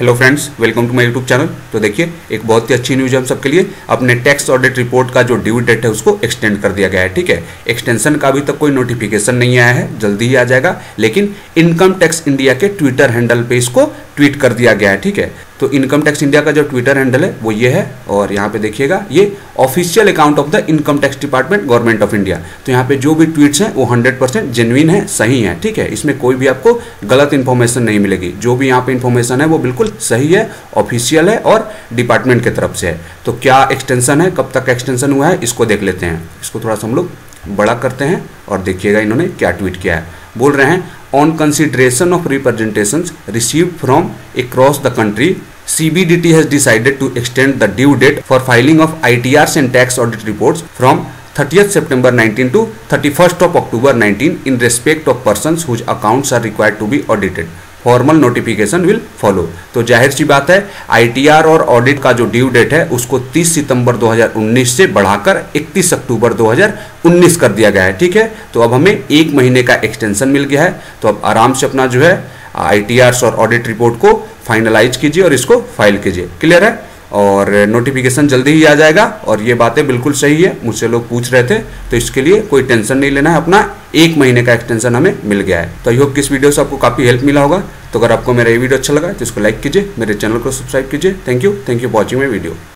Hello friends welcome to my YouTube channel तो देखिए, एक बहुत ही अच्छी न्यूज़ है हम सबके लिए। अपने टैक्स ऑडिट रिपोर्ट का जो ड्यू डेट है, उसको एक्सटेंड कर दिया गया है, ठीक है? एक्सटेंशन का अभी तक कोई नोटिफिकेशन नहीं आया है, जल्दी ही आ जाएगा। लेकिन इनकम टैक्स इंडिया के ट्विटर हैंडल पे इसको ट्वीट कर दिया गया है, ठीक है? तो इनकम टैक्स इंडिया का जो ट्विटर हैंडल है, वो ये है, और यहाँ पे देखिएगा, ये official account of the income tax department government of India तो यहाँ पे जो भी ट्वीट्स हैं, वो 100 परसेंट जेनविन है, सही है, ठीक है? इसमें कोई भी आपको गलत इन्फॉर्मेशन नहीं मिलेगी। जो भी यहाँ पे इन्फॉर्मेशन है, वो बिल्कुल सही है ऑफिशियल है, और डिपार्टमेंट की तरफ़ से है। तो क्या एक्सटेंशन है, कब तक एक्सटेंशन हुआ है, इसको देख लेते हैं। इसको थोड़ा सा हम लोग बड़ा करते हैं, और देखिएगा इन्होंने क्या ट्वीट किया है। बोल रहे हैं on consideration of representation received from across the country CBDT has decided to extend the due date for filing of ITRs and tax audit reports from 30th September 19 to 31st of October 19 in respect of persons whose accounts are required to be audited. Formal notification will follow तो ज़ाहिर सी बात है ITR और audit का जो due date है उसको 30 सितंबर 2019 से बढ़ाकर 31 अक्टूबर 2019 कर दिया गया है, ठीक है? तो अब हमें एक महीने का एक्सटेंशन मिल गया है। तो अब आराम से अपना जो है आई और ऑडिट रिपोर्ट को फाइनलाइज कीजिए और इसको फ़ाइल कीजिए। क्लियर है? और नोटिफिकेशन जल्दी ही आ जाएगा और ये बातें बिल्कुल सही है, मुझसे लोग पूछ रहे थे तो इसके लिए कोई टेंशन नहीं लेना है। अपना एक महीने का एक्सटेंशन हमें मिल गया है। तो आई होप कि इस वीडियो से आपको काफ़ी हेल्प मिला होगा। तो अगर आपको मेरा ये वीडियो अच्छा लगा तो इसको लाइक कीजिए, मेरे चैनल को सब्सक्राइब कीजिए। Thank you thank you watching my video